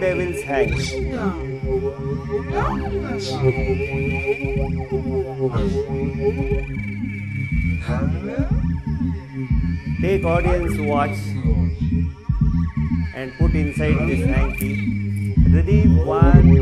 Devil's hang. Take audience watch and put inside this hanky. Ready? One,